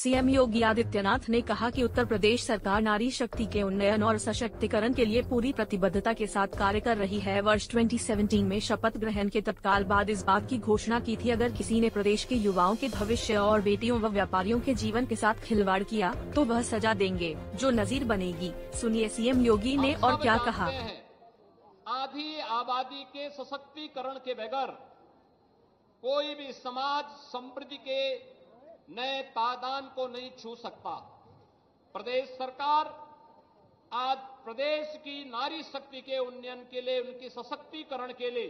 CM Yogi Adityanath ने कहा कि उत्तर प्रदेश सरकार नारी शक्ति के उन्नयन और सशक्तिकरण के लिए पूरी प्रतिबद्धता के साथ कार्य कर रही है। वर्ष 2017 में शपथ ग्रहण के तत्काल बाद इस बात की घोषणा की थी। अगर किसी ने प्रदेश के युवाओं के भविष्य और बेटियों व व्यापारियों के जीवन के साथ खिलवाड़ किया तो वह सजा देंगे जो नजीर बनेगी। सुनिए सीएम योगी ने और क्या कहा। आधी आबादी के सशक्तिकरण के बगैर कोई भी समाज समृद्धि के नए पायदान को नहीं छू सकता। प्रदेश सरकार आज प्रदेश की नारी शक्ति के उन्नयन के लिए, उनके सशक्तिकरण के लिए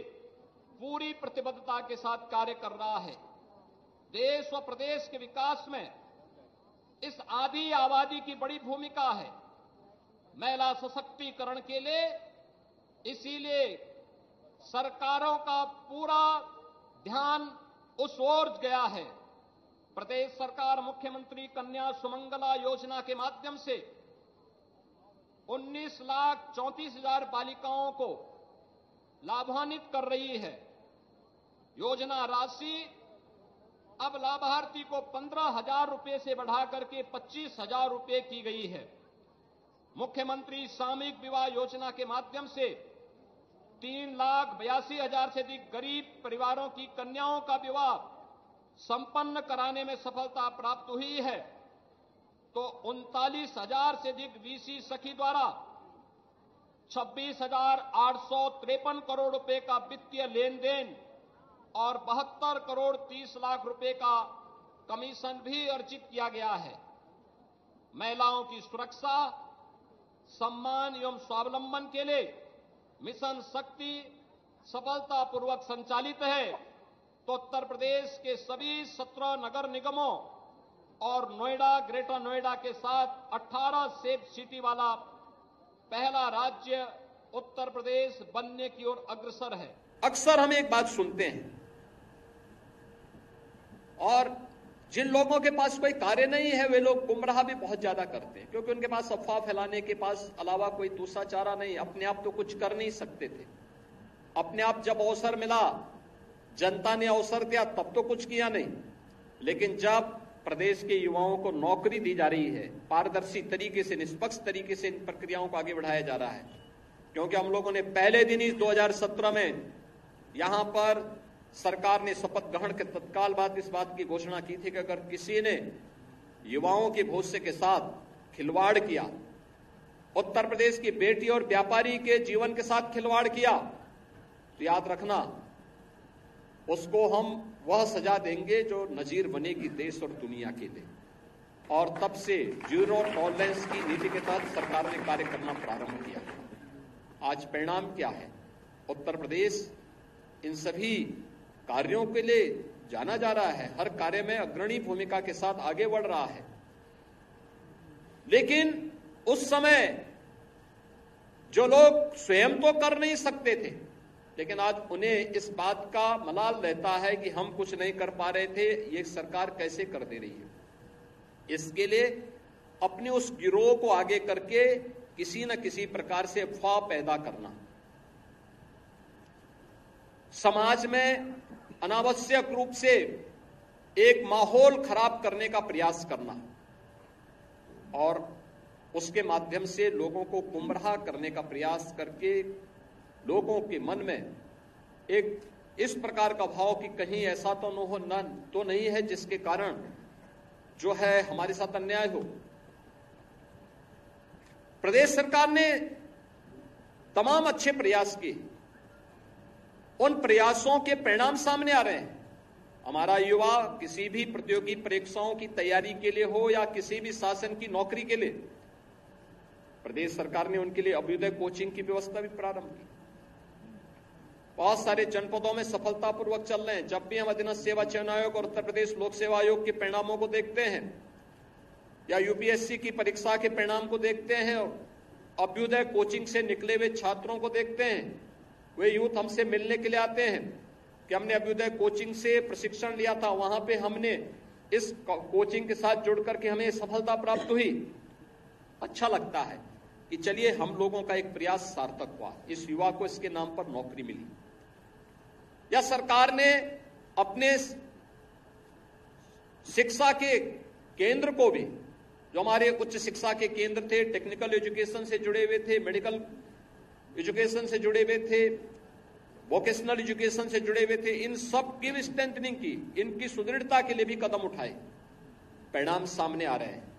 पूरी प्रतिबद्धता के साथ कार्य कर रहा है। देश व प्रदेश के विकास में इस आधी आबादी की बड़ी भूमिका है। महिला सशक्तिकरण के लिए इसीलिए सरकारों का पूरा ध्यान उस ओर गया है। प्रदेश सरकार मुख्यमंत्री कन्या सुमंगला योजना के माध्यम से 19 लाख चौंतीस हज़ार बालिकाओं को लाभान्वित कर रही है। योजना राशि अब लाभार्थी को पंद्रह हज़ार रुपये से बढ़ाकर के पच्चीस हज़ार रुपये की गई है। मुख्यमंत्री सामूहिक विवाह योजना के माध्यम से तीन लाख बयासी हज़ार से अधिक गरीब परिवारों की कन्याओं का विवाह संपन्न कराने में सफलता प्राप्त हुई है तो उनतालीस हज़ार से अधिक वीसी सखी द्वारा छब्बीस हज़ार आठ सौ करोड़ रुपए का वित्तीय लेन देन और बहत्तर करोड़ तीस लाख रुपए का कमीशन भी अर्जित किया गया है। महिलाओं की सुरक्षा, सम्मान एवं स्वावलंबन के लिए मिशन शक्ति सफलतापूर्वक संचालित है। तो उत्तर प्रदेश के सभी सत्रह नगर निगमों और नोएडा, ग्रेटर नोएडा के साथ 18 सेफ़ सिटी वाला पहला राज्य उत्तर प्रदेश बनने की ओर अग्रसर है। अक्सर हम एक बात सुनते हैं और जिन लोगों के पास कोई कार्य नहीं है, वे लोग गुमराह भी बहुत ज़्यादा करते हैं, क्योंकि उनके पास अफवाह फैलाने के पास अलावा कोई दूसरा चारा नहीं, अपने आप तो कुछ कर नहीं सकते थे। अपने आप जब अवसर मिला जनता ने अवसर दिया, तब तो कुछ किया नहीं। लेकिन जब प्रदेश के युवाओं को नौकरी दी जा रही है, पारदर्शी तरीके से, निष्पक्ष तरीके से इन प्रक्रियाओं को आगे बढ़ाया जा रहा है, क्योंकि हम लोगों ने पहले दिन ही 2017 में यहाँ पर सरकार ने शपथ ग्रहण के तत्काल बाद इस बात की घोषणा की थी कि अगर किसी ने युवाओं के भविष्य के साथ खिलवाड़ किया, उत्तर प्रदेश की बेटी और व्यापारी के जीवन के साथ खिलवाड़ किया तो याद रखना उसको हम वह सजा देंगे जो नजीर बनेगी देश और दुनिया के लिए। और तब से ज़ीरो टॉलरेंस की नीति के तहत सरकार ने कार्य करना प्रारंभ किया आज परिणाम क्या है? उत्तर प्रदेश इन सभी कार्यों के लिए जाना जा रहा है। हर कार्य में अग्रणी भूमिका के साथ आगे बढ़ रहा है। लेकिन उस समय जो लोग स्वयं तो कर नहीं सकते थे लेकिन आज उन्हें इस बात का मलाल रहता है कि हम कुछ नहीं कर पा रहे थे, ये सरकार कैसे कर दे रही है? इसके लिए अपने उस गिरोह को आगे करके किसी न किसी प्रकार से अफवाह पैदा करना। समाज में अनावश्यक रूप से एक माहौल खराब करने का प्रयास करना और उसके माध्यम से लोगों को गुमराह करने का प्रयास करके लोगों के मन में एक इस प्रकार का भाव कि कहीं ऐसा तो न हो, न तो नहीं है जिसके कारण जो है हमारे साथ अन्याय हो। प्रदेश सरकार ने तमाम अच्छे प्रयास किए। उन प्रयासों के परिणाम सामने आ रहे हैं। हमारा युवा किसी भी प्रतियोगी परीक्षाओं की तैयारी के लिए हो या किसी भी शासन की नौकरी के लिए, प्रदेश सरकार ने उनके लिए अभ्युदय कोचिंग की व्यवस्था भी प्रारंभ की। बहुत सारे जनपदों में सफलतापूर्वक चल रहे हैं। जब भी हम अधीनस्थ सेवा चयन आयोग और उत्तर प्रदेश लोक सेवा आयोग के परिणामों को देखते हैं, या यूपीएससी की परीक्षा के परिणाम को देखते हैं, और अभ्युदय कोचिंग से निकले हुए छात्रों को देखते हैं, वे यूथ हमसे मिलने के लिए आते हैं कि हमने अभ्युदय कोचिंग से प्रशिक्षण लिया था। वहाँ पे हमने इस कोचिंग के साथ जुड़ करके हमें सफलता प्राप्त हुई। अच्छा लगता है कि चलिए हम लोगों का एक प्रयास सार्थक हुआ। इस युवा को इसके नाम पर नौकरी मिली। या सरकार ने अपने शिक्षा के केंद्र को भी, जो हमारे उच्च शिक्षा के केंद्र थे टेक्निकल एजुकेशन से जुड़े हुए थे मेडिकल एजुकेशन से जुड़े हुए थे वोकेशनल एजुकेशन से जुड़े हुए थे, इन सब की भी स्ट्रेंथनिंग की, इनकी सुदृढ़ता के लिए भी कदम उठाए। परिणाम सामने आ रहे हैं।